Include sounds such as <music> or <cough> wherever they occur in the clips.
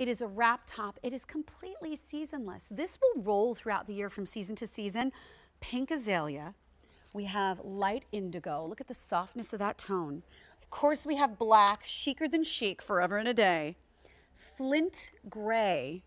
It is a wrap top. It is completely seasonless. This will roll throughout the year from season to season. Pink azalea. We have light indigo. Look at the softness of that tone. Of course, we have black, chicer than chic, forever and a day. Flint gray,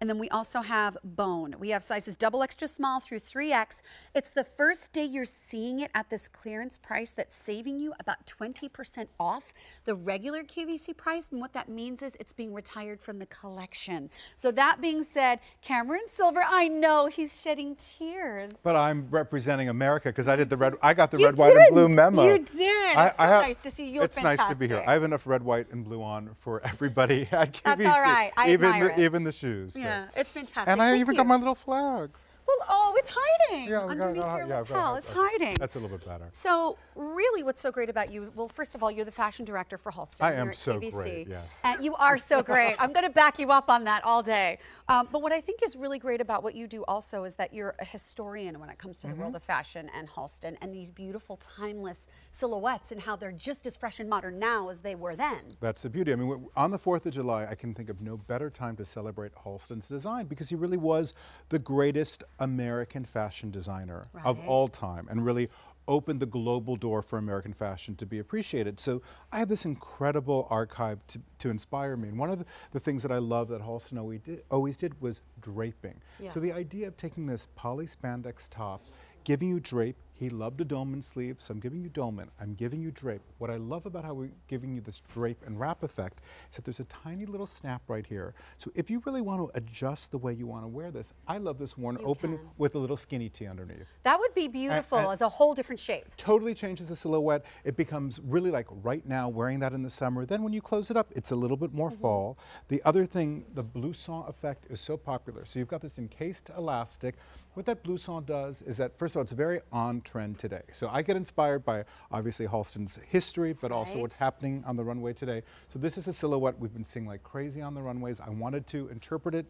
and then we also have bone. We have sizes double extra small through 3X. It's the first day you're seeing it at this clearance price that's saving you about 20% off the regular QVC price. And what that means is it's being retired from the collection. So that being said, Cameron Silver, I know he's shedding tears. But I'm representing America because I did the red, I got the You red, white, and blue memo. You did. I- It's so have- nice to see you. It's nice to be here. I have enough red, white, and blue on for everybody <laughs> at QVC. That's all right. I even admire the, it. even the shoes. Yeah, it's fantastic. And I Thank even you. got my little flag. Well, oh, it's hiding Yeah, underneath got- your yeah, got lapel. It's hiding. That's a little bit better. So, really, what's so great about you? Well, first of all, you're the fashion director for Halston. I am so QVC. great, yes. And you are so <laughs> great. I'm going to back you up on that all day. Um, but what I think is really great about what you do also is that you're a historian when it comes to the Mm-hmm. world of fashion and Halston and these beautiful, timeless silhouettes and how they're just as fresh and modern now as they were then. That's the beauty. I mean, on the 4th of July, I can think of no better time to celebrate Halston's design because he really was the greatest American fashion designer of all time and really opened the global door for American fashion to be appreciated. So I have this incredible archive to, to inspire me. And one of the, the things that I love that Halston always did, always did was draping. Yeah. So the idea of taking this poly spandex top, giving you drape, he loved a dolman sleeve, so I'm giving you dolman. I'm giving you drape. What I love about how we're giving you this drape and wrap effect is that there's a tiny little snap right here. So if you really want to adjust the way you want to wear this, I love this worn You open can. with a little skinny tee underneath. That would be beautiful and- as a whole different shape. Totally changes the silhouette. It becomes really like right now wearing that in the summer. Then when you close it up, it's a little bit more Mm-hmm. fall. The other thing, the blouson effect is so popular. So you've got this encased elastic. What that blouson does is that, first of all, it's very on trend today. So I get inspired by obviously Halston's history, but also what's happening on the runway today. So this is a silhouette we've been seeing like crazy on the runways. I wanted to interpret it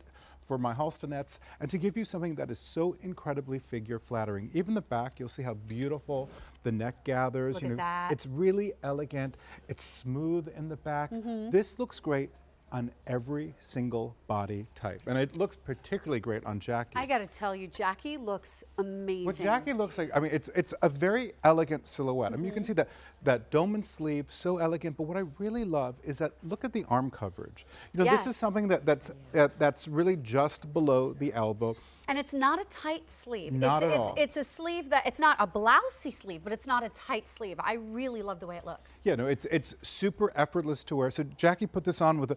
for my Halstonettes and to give you something that is so incredibly figure flattering. Even the back, you'll see how beautiful the neck gathers. Look you at know, that. It's really elegant. It's smooth in the back. Mm-hmm. This looks great on every single body type. And it looks particularly great on Jackie. I got to tell you, Jackie looks amazing. What Jackie looks like, I mean, it's it's a very elegant silhouette. I mean, you Mm-hmm. can see that that dolman sleeve, so elegant. But what I really love is that look at the arm coverage. You know, this is something that that's that, that's really just below the elbow. And it's not a tight sleeve. Not it's, at it's, all. it's a sleeve that it's not a blousey sleeve, but it's not a tight sleeve. I really love the way it looks. Yeah, no, it's it's super effortless to wear. So Jackie put this on with a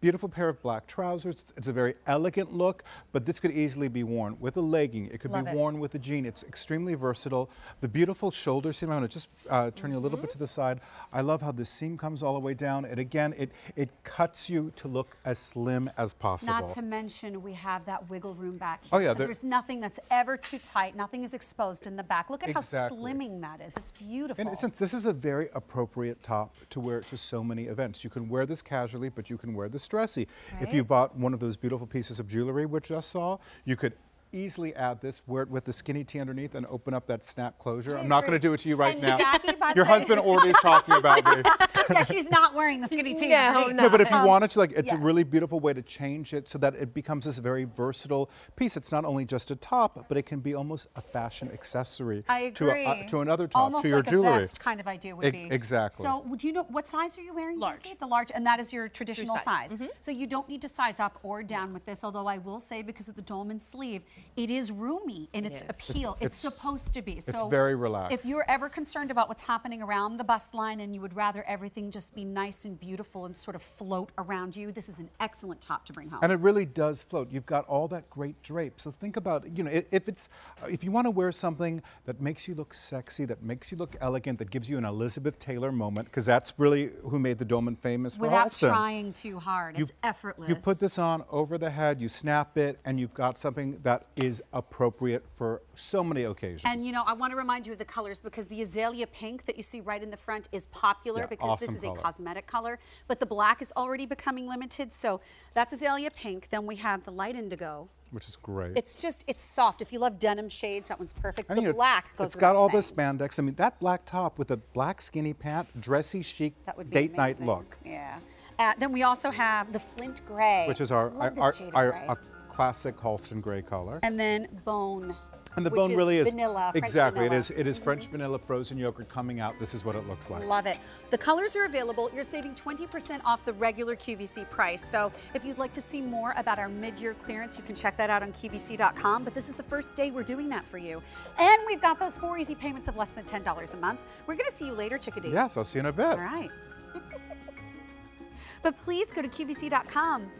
beautiful pair of black trousers. It's a very elegant look, but this could easily be worn with a legging. It could Love be it. worn with a jean. It's extremely versatile. The beautiful shoulder seam. I'm going to just uh, turn you a little Mm-hmm. bit to the side. I love how the seam comes all the way down, and again, it it cuts you to look as slim as possible. Not to mention we have that wiggle room back here. Oh, yeah, So there- there's nothing that's ever too tight. Nothing is exposed in the back. Look at Exactly. how slimming that is. It's beautiful. In a sense, this is a very appropriate top to wear to so many events. You can wear this casually, but you can wear this dressy. If you bought one of those beautiful pieces of jewelry we just saw, you could easily add this, wear it with the skinny tee underneath, and open up that snap closure. I I'm not going to do it to you right And now. Your husband already is talking about me. <laughs> <laughs> yeah, she's not wearing the skinny tee. No, underneath. no. No, but if you Um, wanted to, like, it's a really beautiful way to change it so that it becomes this very versatile piece. It's not only just a top, but it can be almost a fashion accessory I to, a- agree. uh, to another top, Almost to your like jewelry. a vest kind of idea would E- be. exactly. So, would you know what size are you wearing? Large. Jackie? The large, and that is your traditional size. size. So you don't need to size up or down with this. Although I will say, because of the dolman sleeve, it is roomy in its is. appeal. It's, It's- supposed to be. So very relaxed. If you're ever concerned about what's happening around the bust line and you would rather everything just be nice and beautiful and sort of float around you, this is an excellent top to bring home. And it really does float. You've got all that great drape. So think about, you know, if it's, if you want to wear something that makes you look sexy, that makes you look elegant, that gives you an Elizabeth Taylor moment, because that's really who made the Dolman famous for Without Halston. trying too hard, You- it's effortless. You put this on over the head, you snap it, and you've got something that is appropriate for so many occasions. And you know, I want to remind you of the colors because the azalea pink that you see right in the front is popular Yeah, because this awesome is a cosmetic color, but the black is already becoming limited. So that's azalea pink. Then we have the light indigo. which is great. It's just, it's soft. If you love denim shades, that one's perfect. And, the you know, black goes It's got all the spandex. I mean, that black top with a black skinny pant, dressy chic, That would be date night look. Yeah. Uh, then we also have the Flint Gray. which is our, this our, our, our classic Halston gray color. and then Bone. And the bone really is vanilla. French exactly. vanilla. It is. It is mm-hmm. French vanilla frozen yogurt coming out. This is what it looks like. Love it. The colors are available. You're saving 20% off the regular QVC price. So if you'd like to see more about our mid-year clearance, you can check that out on QVC.com. But this is the first day we're doing that for you. And we've got those four easy payments of less than $10 a month. We're going to see you later, Chickadee. Yes, I'll see you in a bit. All right. <laughs> but please go to QVC.com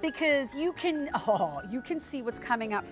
because you can, oh, you can see what's coming up